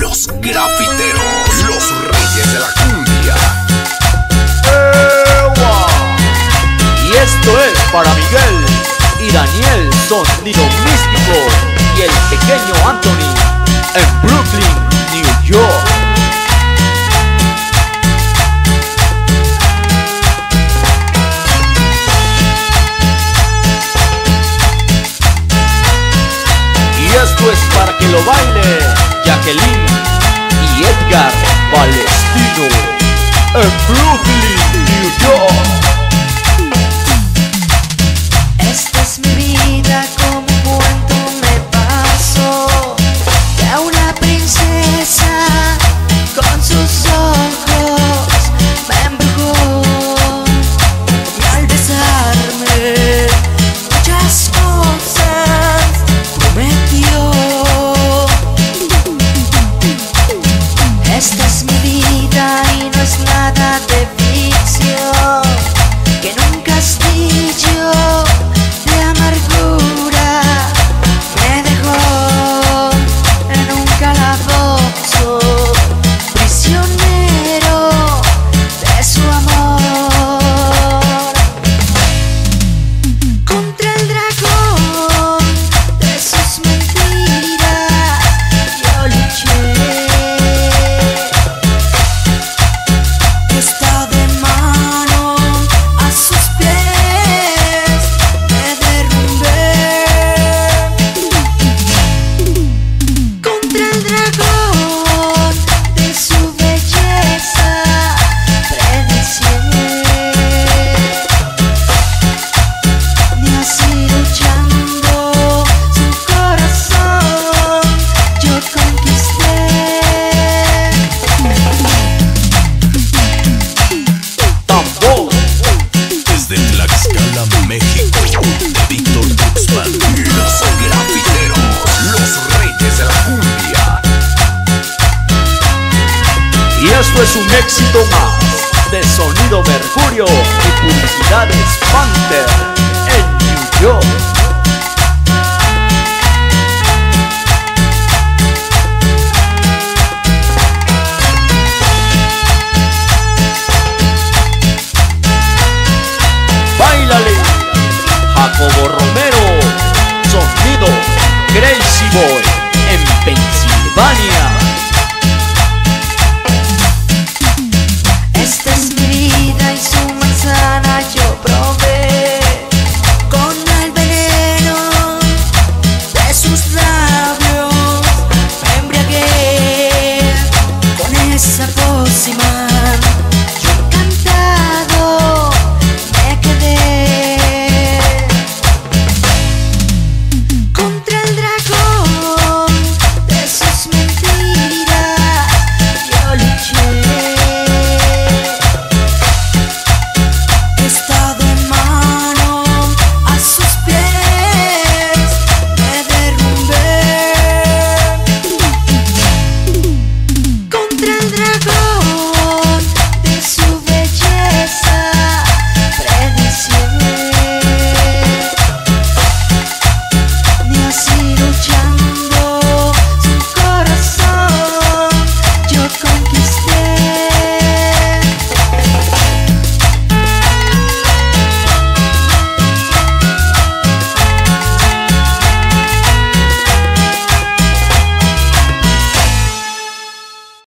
Los grafiteros, los reyes de la cumbia. ¡Ewa! Y esto es para Miguel y Daniel Sonido Místico y el pequeño Anthony en Brooklyn. through Víctor Taxman y los grafiteros, los reyes de la cumbia. Y esto es un éxito más de Sonido Mercurio y Publicidades Panther. Jacobo Romero. Sonido Crazy Boy en Pensilvania.